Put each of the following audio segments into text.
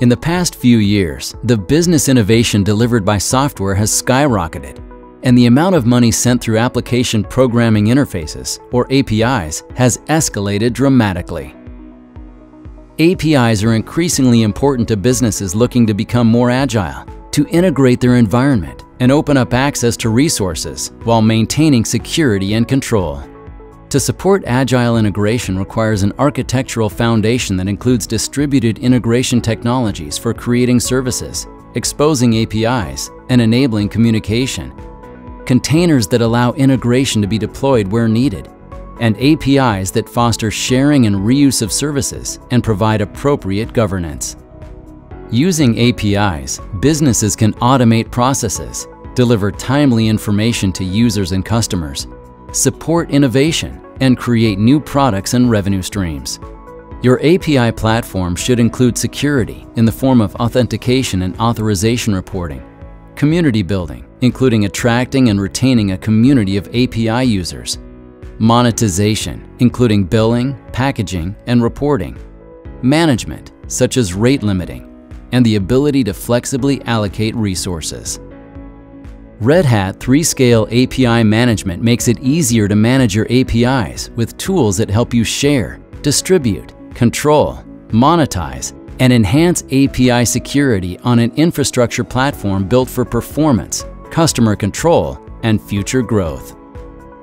In the past few years, the business innovation delivered by software has skyrocketed, and the amount of money sent through application programming interfaces, or APIs, has escalated dramatically. APIs are increasingly important to businesses looking to become more agile, to integrate their environment, and open up access to resources while maintaining security and control. To support agile integration requires an architectural foundation that includes distributed integration technologies for creating services, exposing APIs, and enabling communication. Containers that allow integration to be deployed where needed, and APIs that foster sharing and reuse of services and provide appropriate governance. Using APIs, businesses can automate processes, deliver timely information to users and customers, support innovation, and create new products and revenue streams. Your API platform should include security in the form of authentication and authorization reporting, community building, including attracting and retaining a community of API users, monetization, including billing, packaging, and reporting, management, such as rate limiting, and the ability to flexibly allocate resources. Red Hat 3-Scale API Management makes it easier to manage your APIs with tools that help you share, distribute, control, monetize, and enhance API security on an infrastructure platform built for performance, customer control, and future growth.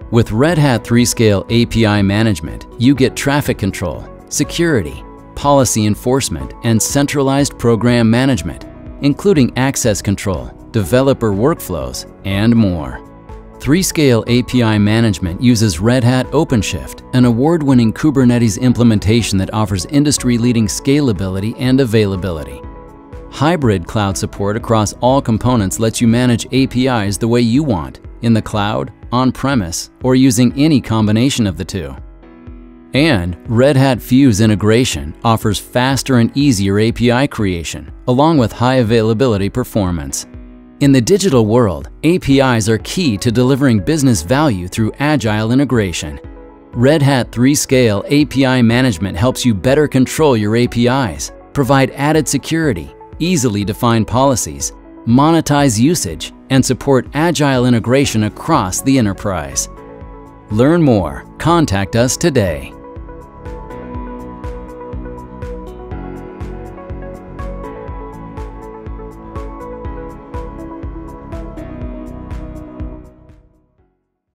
With Red Hat 3-Scale API Management, you get traffic control, security, policy enforcement, and centralized program management, including access control, developer workflows, and more. 3Scale API Management uses Red Hat OpenShift, an award-winning Kubernetes implementation that offers industry-leading scalability and availability. Hybrid cloud support across all components lets you manage APIs the way you want, in the cloud, on-premise, or using any combination of the two. And Red Hat Fuse integration offers faster and easier API creation, along with high availability performance. In the digital world, APIs are key to delivering business value through agile integration. Red Hat 3-Scale API Management helps you better control your APIs, provide added security, easily define policies, monetize usage, and support agile integration across the enterprise. Learn more, contact us today.